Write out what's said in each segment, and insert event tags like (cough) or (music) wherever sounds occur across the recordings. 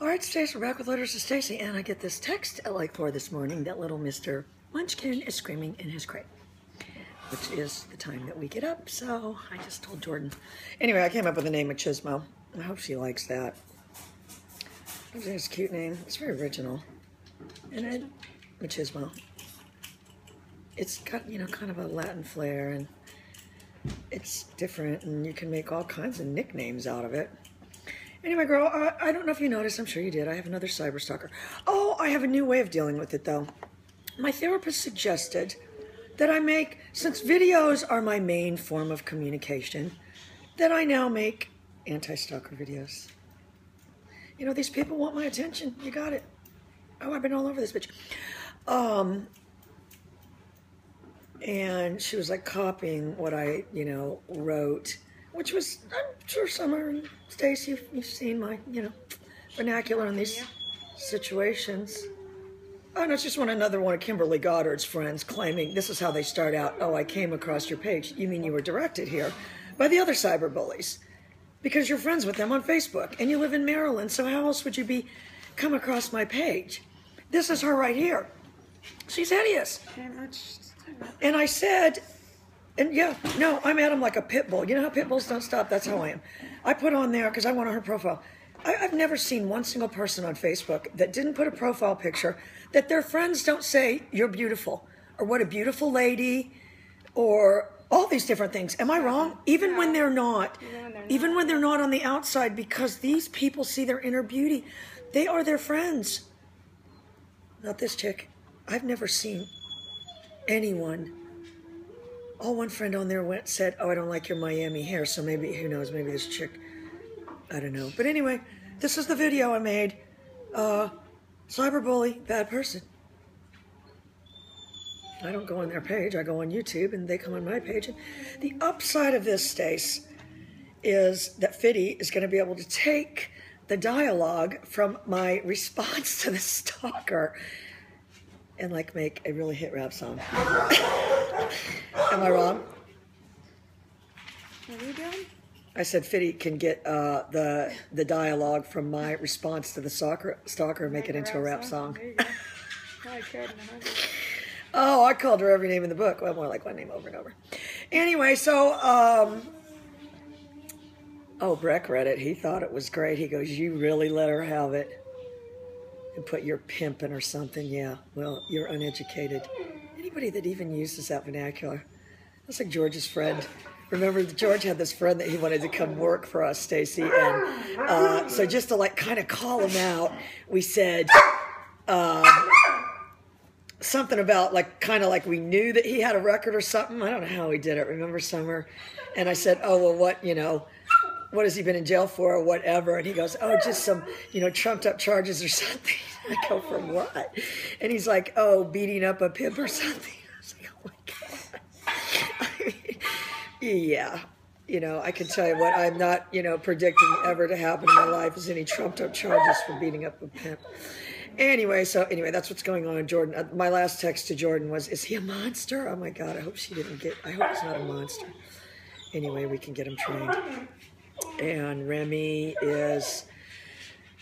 All right, Stacey, we're back with letters to Stacey, and I get this text at like four this morning that little Mister Munchkin is screaming in his crate, which is the time that we get up. So I just told Jordan. Anyway, I came up with the name of Chismo. I hope she likes that. It's a cute name. It's very original, and I, Machismo. It's got you know kind of a Latin flair, and it's different, and you can make all kinds of nicknames out of it. Anyway, girl, I, I don't know if you noticed. I'm sure you did. I have another cyber stalker. Oh, I have a new way of dealing with it, though. My therapist suggested that I make, since videos are my main form of communication, that I now make anti-stalker videos. You know, these people want my attention. You got it. Oh, I've been all over this bitch. Um, and she was like copying what I, you know, wrote which was, I'm sure Summer and Stacey, you've, you've seen my, you know, vernacular in these yeah. situations. Oh, and it's just one another one of Kimberly Goddard's friends claiming this is how they start out. Oh, I came across your page. You mean you were directed here by the other cyber bullies because you're friends with them on Facebook and you live in Maryland. So how else would you be come across my page? This is her right here. She's hideous. And I said, and yeah, no, I'm at him like a pit bull. You know how pit bulls don't stop? That's how I am. I put on there because I want her profile. I, have never seen one single person on Facebook that didn't put a profile picture that their friends don't say, You're beautiful, or what a beautiful lady, or all these different things. Am I wrong? Even when they're not. Even when they're not, even when they're not on the outside, because these people see their inner beauty. They are their friends. Not this chick. I've never seen anyone Oh, one friend on there went said, "Oh, I don't like your Miami hair." So maybe who knows? Maybe this chick. I don't know. But anyway, this is the video I made. Uh, cyberbully, bad person. I don't go on their page. I go on YouTube, and they come on my page. And the upside of this, Stace, is that Fiddy is going to be able to take the dialogue from my (laughs) response to the stalker and like make a really hit rap song. (laughs) Am I wrong? What are you doing? I said Fiddy can get uh, the the dialogue from my response to the soccer stalker and make, make it into a rap song. song. Oh, I called her every name in the book. Well, more like one name over and over. Anyway, so um, oh, Breck read it. He thought it was great. He goes, "You really let her have it." And put your pimping or something. Yeah, well, you're uneducated. Anybody that even uses that vernacular. That's like George's friend. Remember, George had this friend that he wanted to come work for us, Stacey, and uh, so just to like kind of call him out, we said um, something about like kind of like we knew that he had a record or something. I don't know how he did it. Remember, Summer? And I said, "Oh well, what you know." What has he been in jail for or whatever? And he goes, oh, just some, you know, trumped up charges or (laughs) something. I go, from what? And he's like, oh, beating up a pimp or (laughs) something. I was like, oh my God. (laughs) I mean, yeah. You know, I can tell you what I'm not, you know, predicting ever to happen in my life is any trumped up charges for beating up a pimp. Anyway, so anyway, that's what's going on. in Jordan, uh, my last text to Jordan was, is he a monster? Oh my God, I hope she didn't get, I hope he's not a monster. Anyway, we can get him trained and Remy is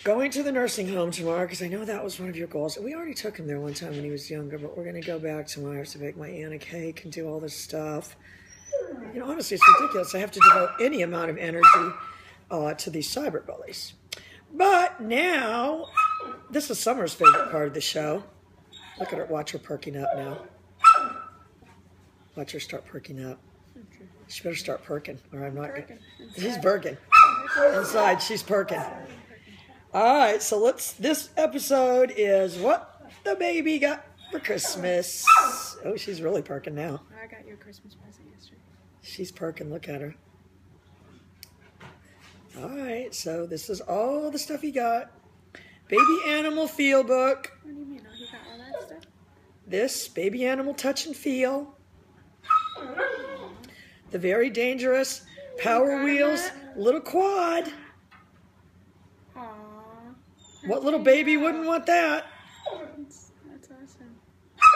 going to the nursing home tomorrow because I know that was one of your goals. We already took him there one time when he was younger, but we're going to go back tomorrow to make my Anna cake and do all this stuff. You know, honestly, it's ridiculous. I have to devote any amount of energy uh, to these cyber bullies. But now, this is Summer's favorite part of the show. Look at her, watch her perking up now. Watch her start perking up. She better start perking, or I'm not. Gonna, she's perking inside. She's perking. All right, so let's. This episode is what the baby got for Christmas. Oh, she's really perking now. I got you a Christmas present yesterday. She's perking. Look at her. All right, so this is all the stuff he got. Baby animal feel book. What do you mean? Oh, he got all that stuff. This baby animal touch and feel the very dangerous Power Wheels little quad. Aww. What little baby wouldn't want that? That's, that's awesome.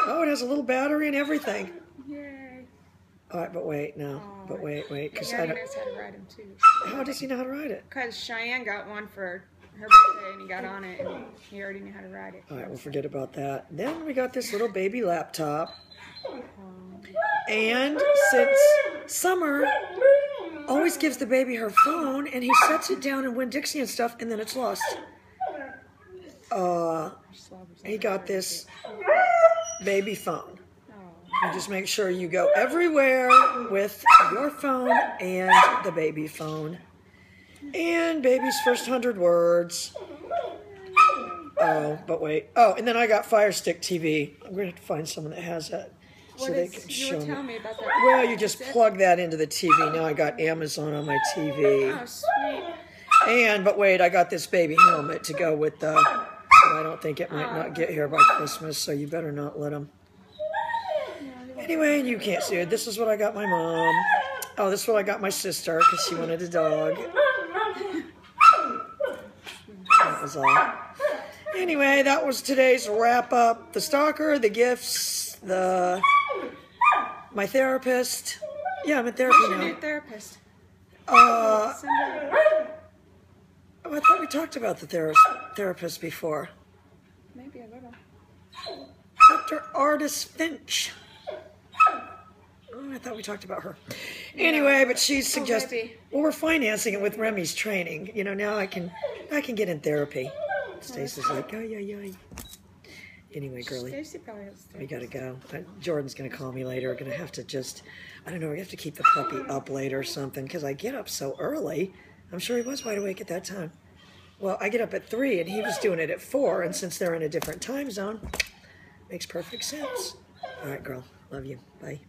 Oh, it has a little battery and everything. Yay. All right, but wait, no. Aww. But wait, wait. Cause yeah, I don't, knows how to ride him too. How does he know how to ride it? Because Cheyenne got one for her birthday and he got on it and he already knew how to ride it. All right, we'll forget about that. Then we got this little baby laptop. And since Summer always gives the baby her phone and he sets it down in Winn Dixie and stuff and then it's lost. Uh, he got this baby phone. You just make sure you go everywhere with your phone and the baby phone. And baby's first hundred words. Oh, but wait. Oh, and then I got Fire Stick TV. I'm going to have to find someone that has that so what they is, can you show me. me about that. Well, you just That's it? plug that into the TV. Now I got Amazon on my TV. Oh, sweet. And, but wait, I got this baby helmet to go with the. I don't think it might not get here by Christmas, so you better not let them. Anyway, you can't see it. This is what I got my mom. Oh, this is what I got my sister because she wanted a dog. That was all. Anyway, that was today's wrap up. The stalker, the gifts, the my therapist. Yeah, I'm in therapy Who's your new therapist? Uh, oh, I thought we talked about the thera- therapist before. Maybe a little. Dr. Artis Finch. Oh, I thought we talked about her. Anyway, but she's suggesting. maybe. well, we're financing it with Remy's training. You know, now I can, I can get in therapy. Stacey's like, oh yeah, yeah. Anyway, girly, Stacey probably we gotta go. Uh, Jordan's gonna call me later. We're gonna have to just, I don't know. We have to keep the puppy up later or something because I get up so early. I'm sure he was wide awake at that time. Well, I get up at three and he was doing it at four, and since they're in a different time zone, makes perfect sense. All right, girl. Love you. Bye.